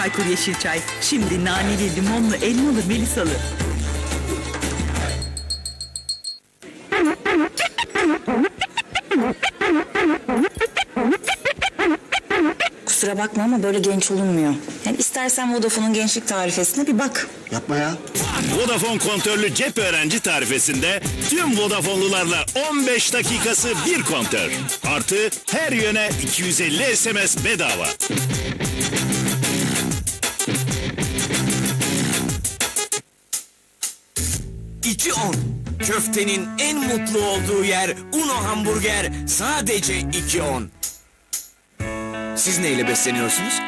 Çaykur Yeşilçay. Şimdi naneli, limonlu, elmalı, melisalı. Kusura bakma ama böyle genç olunmuyor. Yani istersen Vodafone'un gençlik tarifesine bir bak. Yapma ya. Vodafone kontörlü cep öğrenci tarifesinde tüm Vodafone'lularla 15 dakikası bir kontör. Artı her yöne 250 SMS bedava. İki on. Köftenin en mutlu olduğu yer Uno Hamburger sadece 2.10. Siz neyle besleniyorsunuz?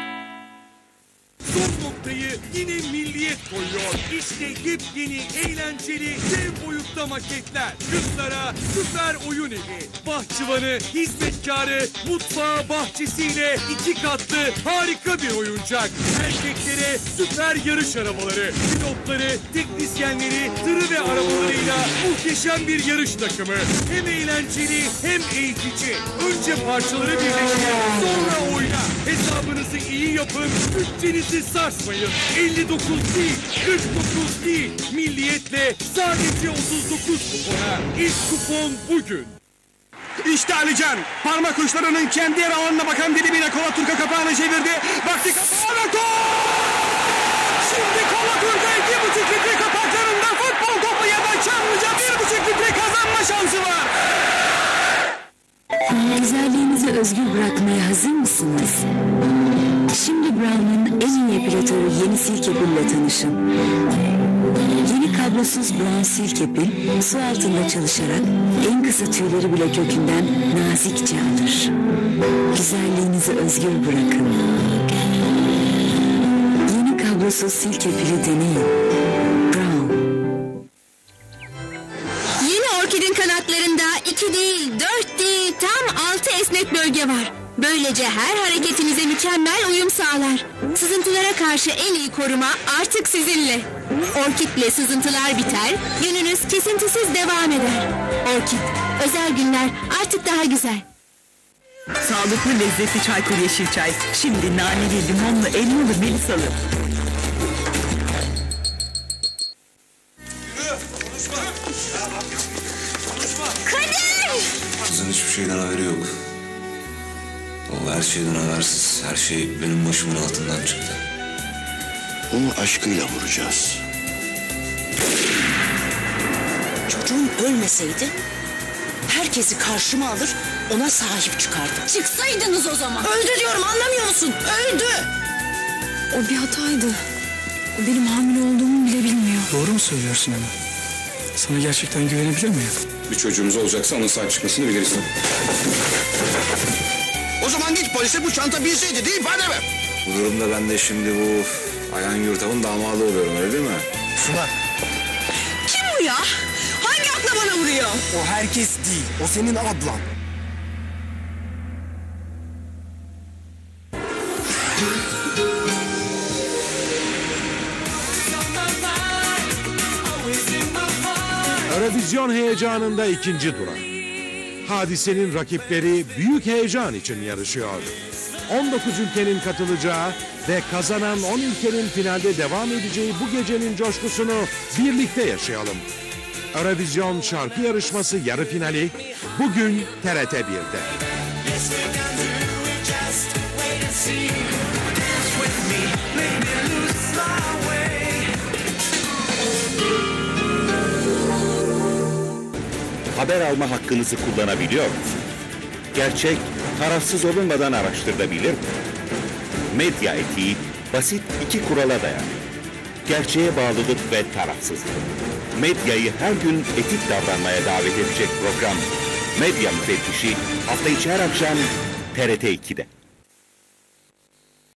Son noktayı yine milliyet koyuyor. İşte yepyeni, eğlenceli, dev boyutta maketler. Kızlara süper oyun evi. Bahçıvanı, hizmetkarı, mutfağı, bahçesiyle iki katlı harika bir oyuncak. Erkeklere süper yarış arabaları, pilotları, teknisyenleri, tırı ve arabalarıyla muhteşem bir yarış takımı. Hem eğlenceli hem eğitici. Önce parçaları birleştir, sonra oyna. Hesabınızı iyi yapın, bütçenizi sarsmayın. 59 değil, 49 değil. Milliyetle sadece 39 kupona. İlk kupon bugün. İşte Alican. Parmak uçlarının kendi yer alanına bakan dilimine Kola Turka kapağını çevirdi. Baktı kapağı ve gol! Şimdi Kola Turka iki buçuk litre kapaklarında futbol topu ya da Çamlıca bir buçuk litre kazanma şansı var. Güzelliğinizi özgür bırakmaya hazır mısınız? Şimdi Brown'un en iyi epilatörü yeni silkepille tanışın. Kablosuz Brown silkepil su altında çalışarak en kısa tüyleri bile kökünden nazikçe alır. Güzelliğinizi özgür bırakın. Yeni kablosuz silkepili deneyin. Brown. Yeni orkidin kanatlarında iki değil, dört değil, tam altı esnek bölge var. Böylece her hareketinize mükemmel uyum sağlar. Sızıntılara karşı en iyi koruma artık sizinle. Orkidle sızıntılar biter, gününüz kesintisiz devam eder. Orkid, özel günler artık daha güzel. Sağlıklı lezzetli Çaykur Yeşilçay. Şimdi naneli, limonlu, elmalı, melisalı. Kadir! Kızın hiçbir şeyden haberi yok. O her şeyden habersiz. Her şey benim başımın altından çıktı. Onu aşkıyla vuracağız. Çocuğum ölmeseydi herkesi karşıma alır ona sahip çıkardım. Çıksaydınız o zaman. Öldü diyorum anlamıyor musun? Öldü. O bir hataydı. O benim hamile olduğumu bile bilmiyor. Doğru mu söylüyorsun ama? Sana gerçekten güvenebilir miyim? Bir çocuğumuz olacaksa onun sahip çıkmasını biliriz. O zaman git polise bu çanta bilseydi değil ifade ver. Bu durumda ben de şimdi bu Ayhan Yurtav'ın damadı oluyorum öyle değil mi? Suna, Kim bu ya? Hangi akla bana vuruyor? o herkes değil. O senin ablan. Eurovizyon heyecanında ikinci durak. Hadisenin rakipleri büyük heyecan için yarışıyor. 19 ülkenin katılacağı ve kazanan 10 ülkenin finalde devam edeceği bu gecenin coşkusunu birlikte yaşayalım. Eurovizyon şarkı yarışması yarı finali bugün TRT 1'de. Haber alma hakkınızı kullanabiliyor musunuz? Gerçek, tarafsız olunmadan araştırılabilir mi? Medya etiği basit iki kurala dayanır. Gerçeğe bağlılık ve tarafsızlık. Medyayı her gün etik davranmaya davet edecek program Medya Müfettişi hafta içi her akşam TRT 2'de.